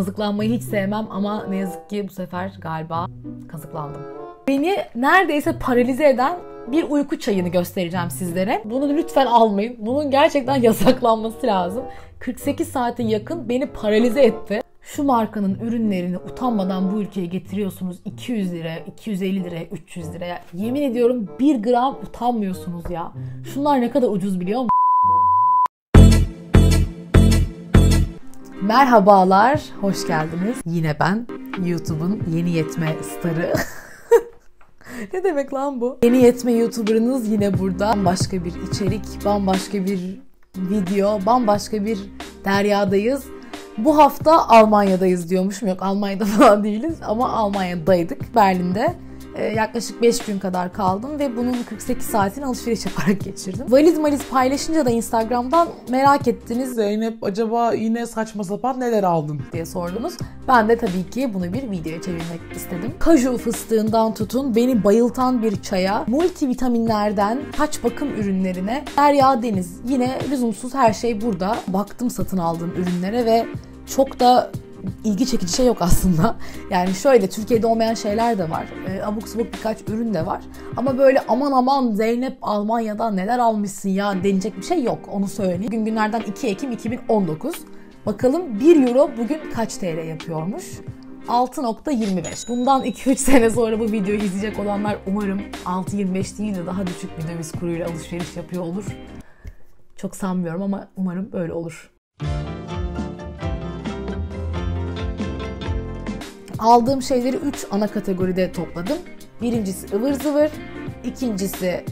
Kazıklanmayı hiç sevmem ama ne yazık ki bu sefer galiba kazıklandım. Beni neredeyse paralize eden bir uyku çayını göstereceğim sizlere. Bunu lütfen almayın. Bunun gerçekten yasaklanması lazım. 48 saate yakın beni paralize etti. Şu markanın ürünlerini utanmadan bu ülkeye getiriyorsunuz 200 liraya, 250 liraya, 300 liraya. Yemin ediyorum 1 gram utanmıyorsunuz ya. Şunlar ne kadar ucuz biliyor musun? Merhabalar, hoş geldiniz. Yine ben, YouTube'un yeni yetme starı. ne demek lan bu? Yeni yetme YouTuber'ınız yine burada. Bambaşka bir içerik, bambaşka bir video, bambaşka bir deryadayız. Bu hafta Almanya'dayız diyormuşum. Yok Almanya'da falan değiliz ama Almanya'daydık Berlin'de. Ee, yaklaşık 5 gün kadar kaldım ve bunun 48 saatini alışveriş yaparak geçirdim. Valiz maliz paylaşınca da Instagram'dan merak ettiniz Zeynep acaba yine saçma sapan neler aldın? diye sordunuz. Ben de tabii ki bunu bir videoya çevirmek istedim. Kaju fıstığından tutun beni bayıltan bir çaya, multivitaminlerden saç bakım ürünlerine, Derya Deniz yine lüzumsuz her şey burada. Baktım satın aldığım ürünlere ve çok da ilgi çekici şey yok aslında. Yani şöyle Türkiye'de olmayan şeyler de var. E, abuk sabuk birkaç ürün de var. Ama böyle aman aman Zeynep Almanya'dan neler almışsın ya denecek bir şey yok. Onu söyleyeyim. Bugün günlerden 2 Ekim 2019. Bakalım 1 euro bugün kaç TL yapıyormuş? 6.25. Bundan 2-3 sene sonra bu videoyu izleyecek olanlar umarım 6.25 değil de daha düşük bir döviz kuruyla alışveriş yapıyor olur. Çok sanmıyorum ama umarım böyle olur. Aldığım şeyleri 3 ana kategoride topladım. Birincisi ıvır zıvır, ikincisi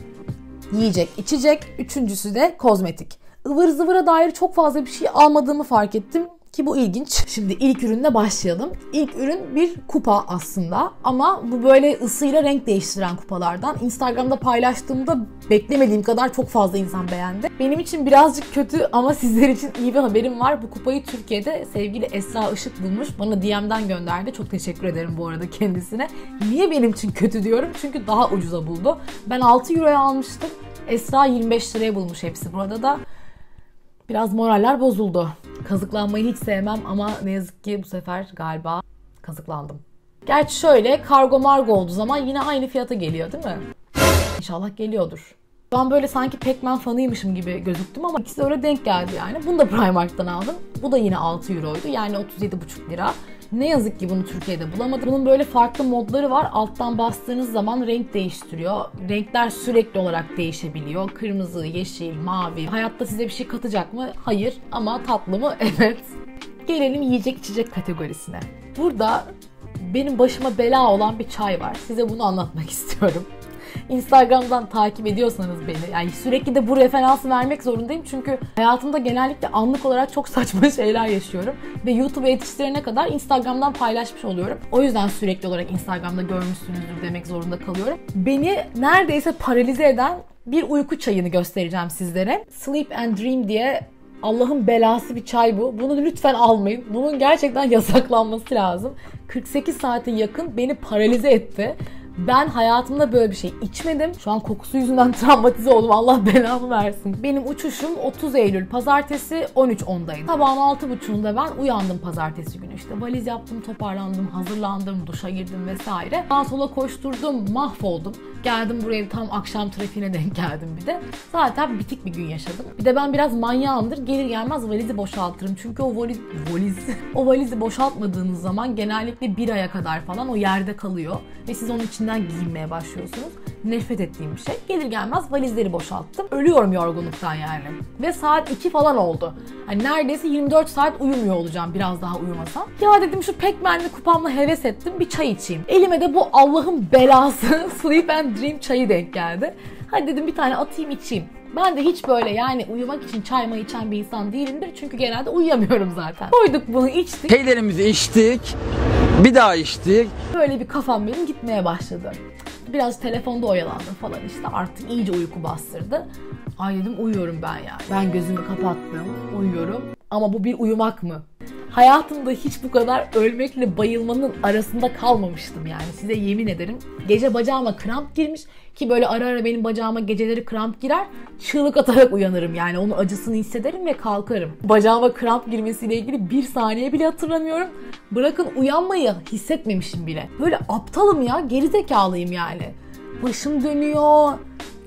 yiyecek, içecek, üçüncüsü de kozmetik. Ivır zıvıra dair çok fazla bir şey almadığımı fark ettim ki bu ilginç. Şimdi ilk ürünle başlayalım. İlk ürün bir kupa aslında ama bu böyle ısıyla renk değiştiren kupalardan. Instagram'da paylaştığımda beklemediğim kadar çok fazla insan beğendi. Benim için birazcık kötü ama sizler için iyi bir haberim var. Bu kupayı Türkiye'de sevgili Esra Işık bulmuş. Bana DM'den gönderdi. Çok teşekkür ederim bu arada kendisine. Niye benim için kötü diyorum? Çünkü daha ucuza buldu. Ben 6 euroya almıştım. Esra 25 liraya bulmuş hepsi burada da. Biraz moraller bozuldu. Kazıklanmayı hiç sevmem ama ne yazık ki bu sefer galiba kazıklandım. Gerçi şöyle kargo margo olduğu zaman yine aynı fiyata geliyor değil mi? İnşallah geliyordur. Ben böyle sanki Pac-Man fanıymışım gibi gözüktüm ama ikisi öyle denk geldi yani. Bunu da Primark'tan aldım. Bu da yine 6 euroydu. Yani 37,5 lira. Ne yazık ki bunu Türkiye'de bulamadım. Bunun böyle farklı modları var. Alttan bastığınız zaman renk değiştiriyor. Renkler sürekli olarak değişebiliyor. Kırmızı, yeşil, mavi. Hayatta size bir şey katacak mı? Hayır. Ama tatlı mı? Evet. Gelelim yiyecek içecek kategorisine. Burada benim başıma bela olan bir çay var. Size bunu anlatmak istiyorum. Instagram'dan takip ediyorsanız beni yani sürekli de bu referansı vermek zorundayım çünkü hayatımda genellikle anlık olarak çok saçma şeyler yaşıyorum ve YouTube'a yetiştirene kadar Instagram'dan paylaşmış oluyorum. O yüzden sürekli olarak Instagram'da görmüşsünüzdür demek zorunda kalıyorum. Beni neredeyse paralize eden bir uyku çayını göstereceğim sizlere. Sleep and Dream diye Allah'ın belası bir çay bu. Bunu lütfen almayın. Bunun gerçekten yasaklanması lazım. 48 saate yakın beni paralize etti. Ben hayatımda böyle bir şey içmedim. Şu an kokusu yüzünden travmatize oldum. Allah belamı versin. Benim uçuşum 30 Eylül pazartesi 13.10'daydı. Sabahın 6.30'unda ben uyandım pazartesi günü. İşte valiz yaptım, toparlandım, hazırlandım, duşa girdim vesaire. Sağa sola koşturdum, mahvoldum. Geldim buraya tam akşam trafiğine denk geldim bir de. Zaten bitik bir gün yaşadım. Bir de ben biraz manyağımdır. Gelir gelmez valizi boşaltırım. Çünkü o valiz, valiz, o valizi boşaltmadığınız zaman genellikle bir aya kadar falan o yerde kalıyor. Ve siz onun içinden giyinmeye başlıyorsunuz. Nefret ettiğim bir şey. Gelir gelmez valizleri boşalttım. Ölüyorum yorgunluktan yani. Ve saat 2 falan oldu. Hani neredeyse 24 saat uyumuyor olacağım biraz daha uyumasam. Ya dedim şu pekmenli kupamla heves ettim bir çay içeyim. Elime de bu Allah'ın belası Sleep and Dream çayı denk geldi. Hadi dedim bir tane atayım içeyim. Ben de hiç böyle yani uyumak için çay mı içen bir insan değilimdir. Çünkü genelde uyuyamıyorum zaten. Koyduk bunu içtik. Şeylerimizi içtik. Bir daha içtik. Böyle bir kafam benim gitmeye başladı. Biraz telefonda oyalandım falan işte artık iyice uyku bastırdı. Ay dedim uyuyorum ben yani. Ben gözümü kapattım, uyuyorum. Ama bu bir uyumak mı? Hayatımda hiç bu kadar ölmekle bayılmanın arasında kalmamıştım yani. Size yemin ederim. Gece bacağıma kramp girmiş ki böyle ara ara benim bacağıma geceleri kramp girer. Çığlık atarak uyanırım yani onun acısını hissederim ve kalkarım. Bacağıma kramp girmesiyle ilgili bir saniye bile hatırlamıyorum. Bırakın uyanmayı hissetmemişim bile. Böyle aptalım ya gerizekalıyım yani. Başım dönüyor,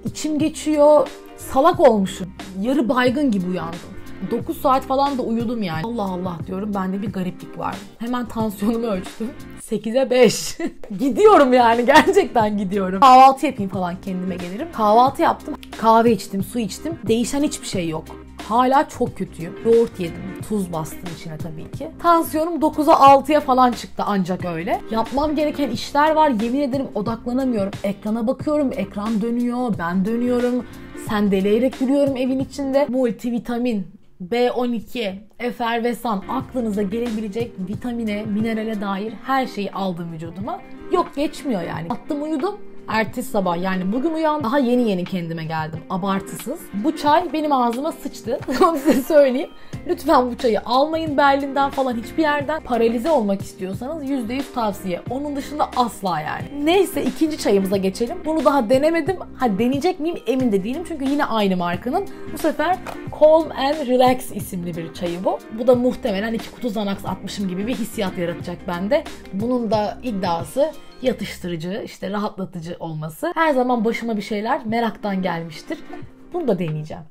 içim geçiyor, salak olmuşum. Yarı baygın gibi uyandım. 9 saat falan da uyudum yani. Allah Allah diyorum bende bir gariplik var. Hemen tansiyonumu ölçtüm. 8'e 5. gidiyorum yani gerçekten gidiyorum. Kahvaltı yapayım falan kendime gelirim. Kahvaltı yaptım. Kahve içtim, su içtim. Değişen hiçbir şey yok. Hala çok kötüyüm. Yoğurt yedim. Tuz bastım içine tabii ki. Tansiyonum 9'a 6'ya falan çıktı ancak öyle. Yapmam gereken işler var. Yemin ederim odaklanamıyorum. Ekrana bakıyorum. Ekran dönüyor. Ben dönüyorum. Sendeleyerek yürüyorum evin içinde. Multivitamin, B12, efervesan, aklınıza gelebilecek vitamine, minerale dair her şeyi aldım vücuduma. Yok geçmiyor yani. Attım uyudum. Ertesi sabah yani bugün uyan daha yeni yeni kendime geldim. Abartısız. Bu çay benim ağzıma sıçtı. Onu size söyleyeyim. Lütfen bu çayı almayın Berlin'den falan hiçbir yerden. Paralize olmak istiyorsanız %100 tavsiye. Onun dışında asla yani. Neyse ikinci çayımıza geçelim. Bunu daha denemedim. Ha deneyecek miyim emin de değilim. Çünkü yine aynı markanın. Bu sefer Calm and Relax isimli bir çayı bu. Bu da muhtemelen iki kutu Xanax atmışım gibi bir hissiyat yaratacak bende. Bunun da iddiası yatıştırıcı, işte rahatlatıcı olması. Her zaman başıma bir şeyler meraktan gelmiştir. Bunu da deneyeceğim.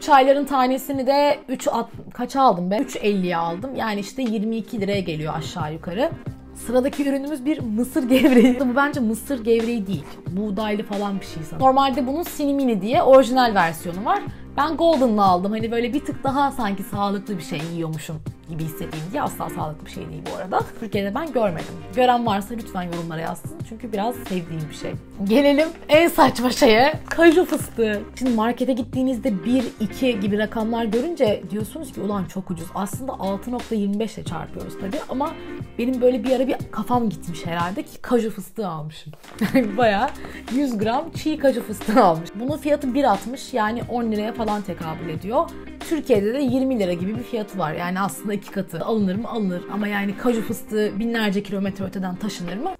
Çayların tanesini de 3 at, kaç aldım ben? 3.50'ye aldım. Yani işte 22 liraya geliyor aşağı yukarı. Sıradaki ürünümüz bir mısır gevreği. Bu bence mısır gevreği değil. Buğdaylı falan bir şey sanırım. Normalde bunun Cinnamini diye orijinal versiyonu var. Ben Golden'lı aldım. Hani böyle bir tık daha sanki sağlıklı bir şey yiyormuşum gibi hissettiğim diye asla sağlıklı bir şey değil bu arada. Türkiye'de ben görmedim. Gören varsa lütfen yorumlara yazsın. Çünkü biraz sevdiğim bir şey. Gelelim en saçma şeye. Kaju fıstığı. Şimdi markete gittiğinizde 1, 2 gibi rakamlar görünce diyorsunuz ki ulan çok ucuz. Aslında 6.25 ile çarpıyoruz tabii ama benim böyle bir ara bir kafam gitmiş herhalde ki kaju fıstığı almışım. Bayağı 100 gram çiğ kaju fıstığı almış. Bunun fiyatı 1.60 yani 10 liraya falan tekabül ediyor. Türkiye'de de 20 lira gibi bir fiyatı var. Yani aslında iki katı. Alınır mı? Alınır. Ama yani kaju fıstığı binlerce kilometre öteden taşınır mı?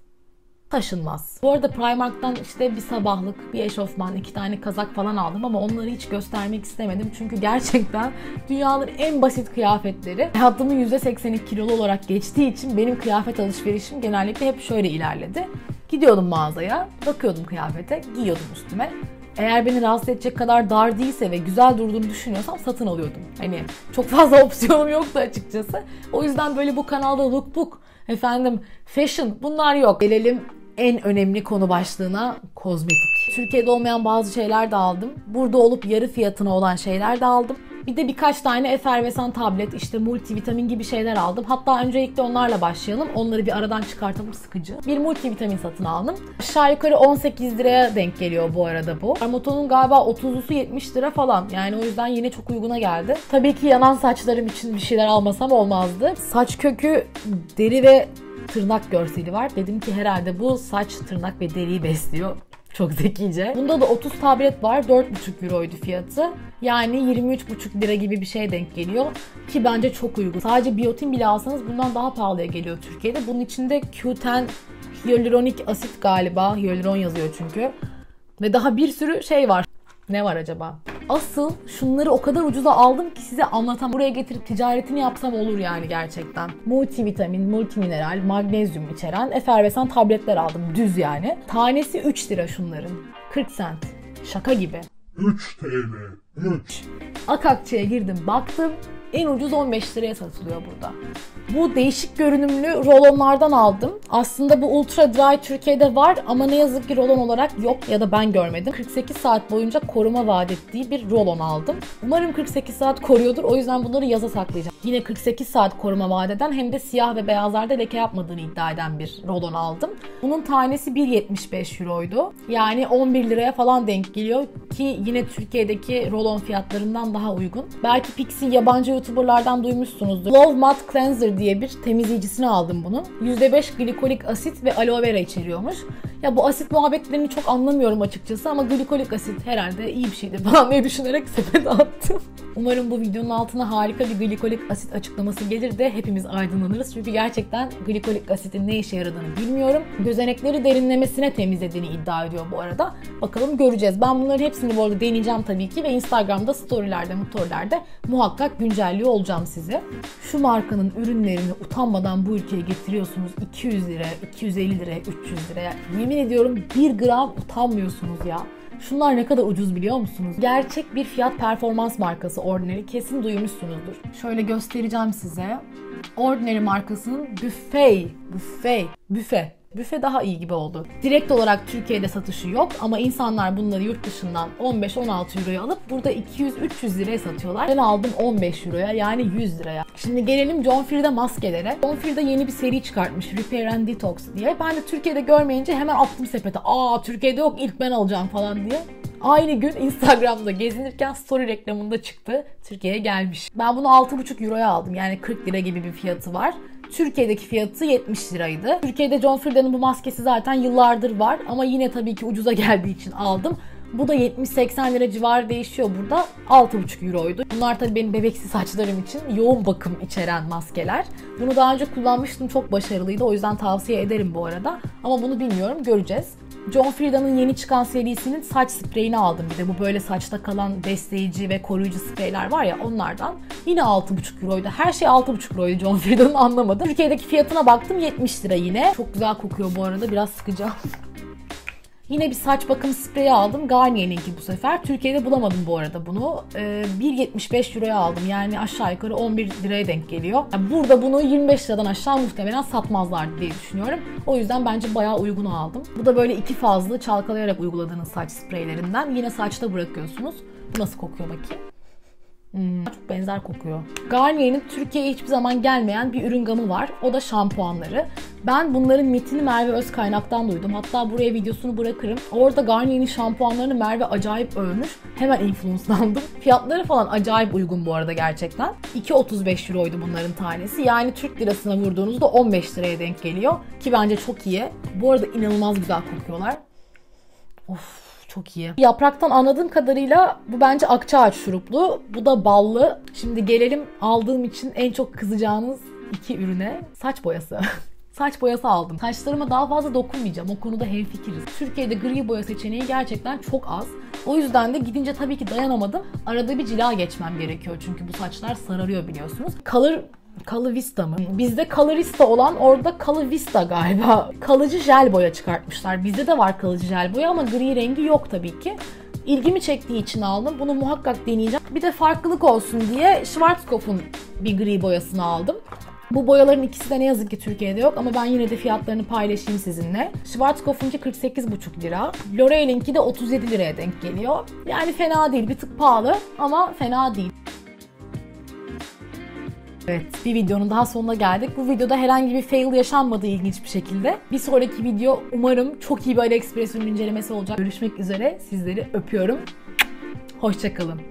taşınmaz. Bu arada Primark'tan işte bir sabahlık, bir eşofman, iki tane kazak falan aldım ama onları hiç göstermek istemedim. Çünkü gerçekten dünyanın en basit kıyafetleri hayatımın %80'i kilolu olarak geçtiği için benim kıyafet alışverişim genellikle hep şöyle ilerledi. Gidiyordum mağazaya, bakıyordum kıyafete, giyiyordum üstüme. Eğer beni rahatsız edecek kadar dar değilse ve güzel durduğunu düşünüyorsam satın alıyordum. Hani çok fazla opsiyonum yoktu açıkçası. O yüzden böyle bu kanalda lookbook, efendim fashion bunlar yok. Gelelim en önemli konu başlığına kozmetik. Türkiye'de olmayan bazı şeyler de aldım. Burada olup yarı fiyatına olan şeyler de aldım. Bir de birkaç tane efervesan tablet, işte multivitamin gibi şeyler aldım. Hatta öncelikle onlarla başlayalım. Onları bir aradan çıkartalım sıkıcı. Bir multivitamin satın aldım. Aşağı yukarı 18 liraya denk geliyor bu arada bu. Armoton'un galiba 30'lusu 70 lira falan. Yani o yüzden yine çok uyguna geldi. Tabii ki yanan saçlarım için bir şeyler almasam olmazdı. Saç kökü, deri ve tırnak görseli var. Dedim ki herhalde bu saç, tırnak ve deriyi besliyor. Çok zekice. Bunda da 30 tablet var. 4,5 euroydu fiyatı. Yani 23,5 lira gibi bir şey denk geliyor. Ki bence çok uygun. Sadece biyotin bile alsanız bundan daha pahalıya geliyor Türkiye'de. Bunun içinde Q10 hyaluronik asit galiba. Hyaluron yazıyor çünkü. Ve daha bir sürü şey var. Ne var acaba? Asıl şunları o kadar ucuza aldım ki size anlatam. Buraya getirip ticaretini yapsam olur yani gerçekten. Multivitamin, multimineral, magnezyum içeren efervesan tabletler aldım. Düz yani. Tanesi 3 lira şunların. 40 cent. Şaka gibi. 3 TL. 3. Akakçı'ya girdim baktım. En ucuz 15 liraya satılıyor burada. Bu değişik görünümlü rolonlardan aldım. Aslında bu Ultra Dry Türkiye'de var ama ne yazık ki rolon olarak yok ya da ben görmedim. 48 saat boyunca koruma vaat ettiği bir rolon aldım. Umarım 48 saat koruyordur. O yüzden bunları yaza saklayacağım. Yine 48 saat koruma vaat eden hem de siyah ve beyazlarda leke yapmadığını iddia eden bir rolon aldım. Bunun tanesi 1.75 euroydu. Yani 11 liraya falan denk geliyor ki yine Türkiye'deki rolon fiyatlarından daha uygun. Belki Pixie yabancı YouTuber'lardan duymuşsunuzdur. Love Matte Cleanser diye bir temizleyicisini aldım bunun. %5 glikolik asit ve aloe vera içeriyormuş. Ya bu asit muhabbetlerini çok anlamıyorum açıkçası ama glikolik asit herhalde iyi bir şeydir falan diye düşünerek sepete attım. Umarım bu videonun altına harika bir glikolik asit açıklaması gelir de hepimiz aydınlanırız. Çünkü gerçekten glikolik asitin ne işe yaradığını bilmiyorum. Gözenekleri derinlemesine temizlediğini iddia ediyor bu arada. Bakalım göreceğiz. Ben bunların hepsini bu arada deneyeceğim tabii ki ve Instagram'da storylerde, motorlarda muhakkak güncelliyor olacağım sizi. Şu markanın ürünlerini utanmadan bu ülkeye getiriyorsunuz. 200 lira, 250 lira, 300 liraya. Yemin ediyorum 1 gram utanmıyorsunuz ya. Şunlar ne kadar ucuz biliyor musunuz? Gerçek bir fiyat performans markası Ordinary. Kesin duymuşsunuzdur. Şöyle göstereceğim size. Ordinary markasının Buffet, Buffet, Buffet büfe daha iyi gibi oldu. Direkt olarak Türkiye'de satışı yok ama insanlar bunları yurt dışından 15-16 euroya alıp burada 200-300 liraya satıyorlar. Ben aldım 15 euroya yani 100 liraya. Şimdi gelelim John Frieda maskelere. John Frieda yeni bir seri çıkartmış Repair and Detox diye. Ben de Türkiye'de görmeyince hemen attım sepete. Aa Türkiye'de yok ilk ben alacağım falan diye. Aynı gün Instagram'da gezinirken story reklamında çıktı. Türkiye'ye gelmiş. Ben bunu 6,5 euroya aldım. Yani 40 lira gibi bir fiyatı var. Türkiye'deki fiyatı 70 liraydı. Türkiye'de John Frieda'nın bu maskesi zaten yıllardır var ama yine tabii ki ucuza geldiği için aldım. Bu da 70-80 lira civarı değişiyor burada. 6,5 euroydu. Bunlar tabii benim bebeksi saçlarım için yoğun bakım içeren maskeler. Bunu daha önce kullanmıştım. Çok başarılıydı. O yüzden tavsiye ederim bu arada. Ama bunu bilmiyorum. Göreceğiz. John Frieda'nın yeni çıkan serisinin saç spreyini aldım bir de. Bu böyle saçta kalan besleyici ve koruyucu spreyler var ya onlardan. Yine 6,5 euroydu. Her şey 6,5 euroydu John Frieda'nın anlamadım. Türkiye'deki fiyatına baktım 70 lira yine. Çok güzel kokuyor bu arada. Biraz sıkacağım. Yine bir saç bakım spreyi aldım. Garnier'inki bu sefer. Türkiye'de bulamadım bu arada bunu. Ee, 1.75 euroya aldım. Yani aşağı yukarı 11 liraya denk geliyor. Yani burada bunu 25 liradan aşağı muhtemelen satmazlar diye düşünüyorum. O yüzden bence bayağı uygun aldım. Bu da böyle iki fazlı çalkalayarak uyguladığınız saç spreylerinden. Yine saçta bırakıyorsunuz. Nasıl kokuyor bakayım? Hmm, çok benzer kokuyor. Garnier'in Türkiye'ye hiçbir zaman gelmeyen bir ürün gamı var. O da şampuanları. Ben bunların mitini Merve Öz kaynaktan duydum. Hatta buraya videosunu bırakırım. Orada Garnier'in şampuanlarını Merve acayip övmüş. Hemen influencelandım. Fiyatları falan acayip uygun bu arada gerçekten. 2.35 euroydu bunların tanesi. Yani Türk lirasına vurduğunuzda 15 liraya denk geliyor. Ki bence çok iyi. Bu arada inanılmaz güzel kokuyorlar. Of çok iyi. Yapraktan anladığım kadarıyla bu bence akçaağaç şuruplu. Bu da ballı. Şimdi gelelim aldığım için en çok kızacağınız iki ürüne. Saç boyası. saç boyası aldım. Saçlarıma daha fazla dokunmayacağım. O konuda hemfikiriz. Türkiye'de gri boya seçeneği gerçekten çok az. O yüzden de gidince tabii ki dayanamadım. Arada bir cila geçmem gerekiyor. Çünkü bu saçlar sararıyor biliyorsunuz. Color Kalı Vista mı? Bizde Colorista olan orada Kalı Vista galiba. Kalıcı jel boya çıkartmışlar. Bizde de var kalıcı jel boya ama gri rengi yok tabii ki. İlgimi çektiği için aldım. Bunu muhakkak deneyeceğim. Bir de farklılık olsun diye Schwarzkopf'un bir gri boyasını aldım. Bu boyaların ikisi de ne yazık ki Türkiye'de yok ama ben yine de fiyatlarını paylaşayım sizinle. Schwarzkopf'unki 48,5 lira. L'Oreal'inki de 37 liraya denk geliyor. Yani fena değil. Bir tık pahalı ama fena değil. Evet bir videonun daha sonuna geldik. Bu videoda herhangi bir fail yaşanmadı ilginç bir şekilde. Bir sonraki video umarım çok iyi bir AliExpress ürün incelemesi olacak. Görüşmek üzere sizleri öpüyorum. Hoşçakalın.